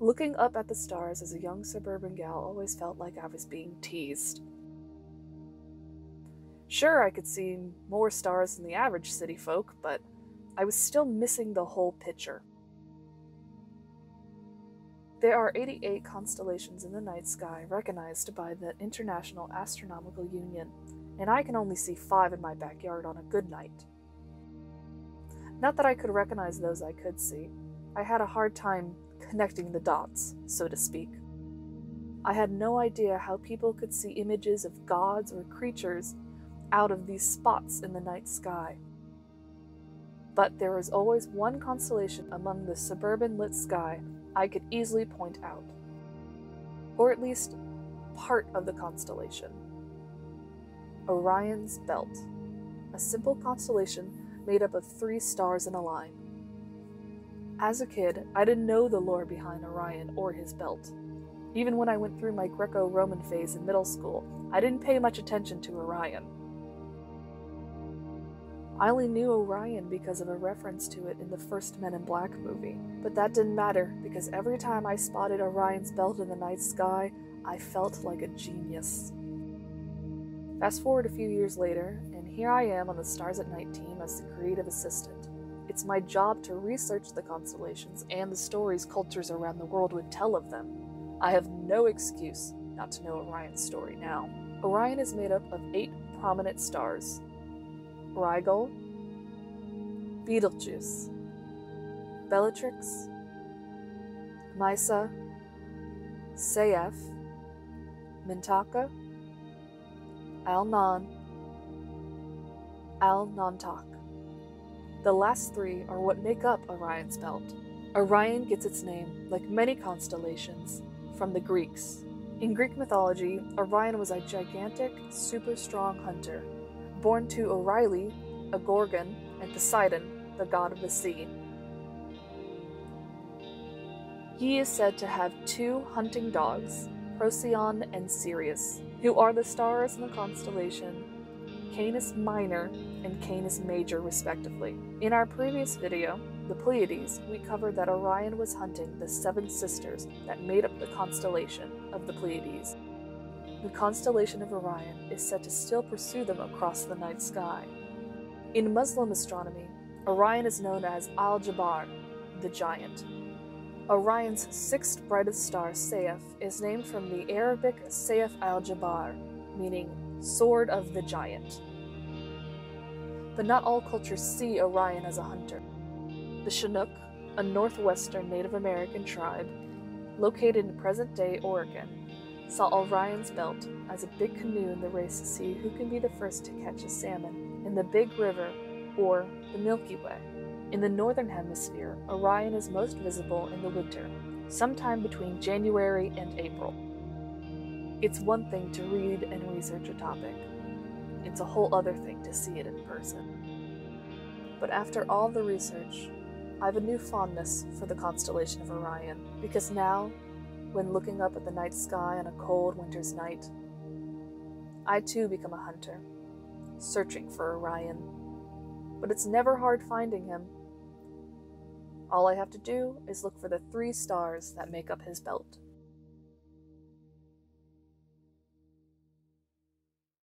Looking up at the stars as a young suburban gal always felt like I was being teased. Sure, I could see more stars than the average city folk, but I was still missing the whole picture. There are 88 constellations in the night sky recognized by the International Astronomical Union, and I can only see five in my backyard on a good night. Not that I could recognize those I could see, I had a hard time connecting the dots, so to speak. I had no idea how people could see images of gods or creatures out of these spots in the night sky. But there was always one constellation among the suburban lit sky I could easily point out. Or at least part of the constellation. Orion's Belt, a simple constellation made up of three stars in a line. As a kid, I didn't know the lore behind Orion or his belt. Even when I went through my Greco Roman phase in middle school, I didn't pay much attention to Orion. I only knew Orion because of a reference to it in the first Men in Black movie, but that didn't matter because every time I spotted Orion's belt in the night sky, I felt like a genius. Fast forward a few years later, and here I am on the Stars at Night team as the creative assistant. It's my job to research the constellations and the stories cultures around the world would tell of them. I have no excuse not to know Orion's story now. Orion is made up of eight prominent stars Rigel, Betelgeuse, Bellatrix, Meissa, Saiph, Mintaka, Alnilam, Alnitak. The last three are what make up Orion's belt. Orion gets its name, like many constellations, from the Greeks. In Greek mythology, Orion was a gigantic, super strong hunter, born to Euryale, a Gorgon, and Poseidon, the god of the sea. He is said to have two hunting dogs, Procyon and Sirius, who are the stars in the constellation Canis Minor and Canis Major, respectively. In our previous video, the Pleiades, we covered that Orion was hunting the seven sisters that made up the constellation of the Pleiades. The constellation of Orion is said to still pursue them across the night sky. In Muslim astronomy, Orion is known as Al Jabbar, the giant. Orion's sixth brightest star, Saiph, is named from the Arabic Saif al Jabbar, meaning sword of the giant but not all cultures see Orion as a hunter. The Chinook, a northwestern Native American tribe located in present day Oregon, saw Orion's belt as a big canoe in the race to see who can be the first to catch a salmon in the Big River or the Milky Way. In the northern hemisphere, Orion is most visible in the winter, sometime between January and April. It's one thing to read and research a topic, it's a whole other thing to see it in person. But after all the research, I have a new fondness for the constellation of Orion, because now, when looking up at the night sky on a cold winter's night, I too become a hunter, searching for Orion. But it's never hard finding him. All I have to do is look for the three stars that make up his belt.